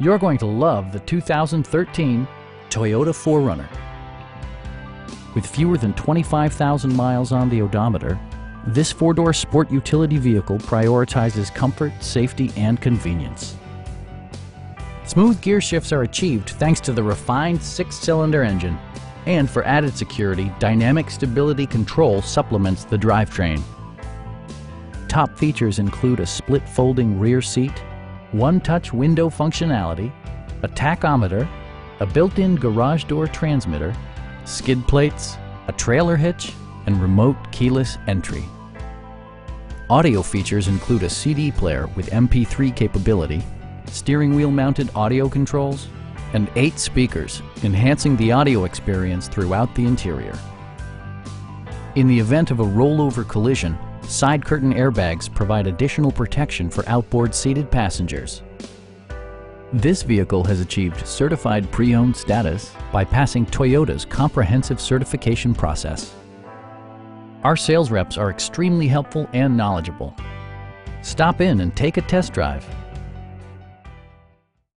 You're going to love the 2013 Toyota 4Runner. With fewer than 25,000 miles on the odometer, this four-door sport utility vehicle prioritizes comfort, safety, and convenience. Smooth gear shifts are achieved thanks to the refined six-cylinder engine. And for added security, Dynamic Stability Control supplements the drivetrain. Top features include a split folding rear seat, one-touch window functionality, a tachometer, a built-in garage door transmitter, skid plates, a trailer hitch, and remote keyless entry. Audio features include a CD player with MP3 capability, steering wheel mounted audio controls, and eight speakers, enhancing the audio experience throughout the interior. In the event of a rollover collision, side curtain airbags provide additional protection for outboard seated passengers. This vehicle has achieved certified pre-owned status by passing Toyota's comprehensive certification process. Our sales reps are extremely helpful and knowledgeable. Stop in and take a test drive.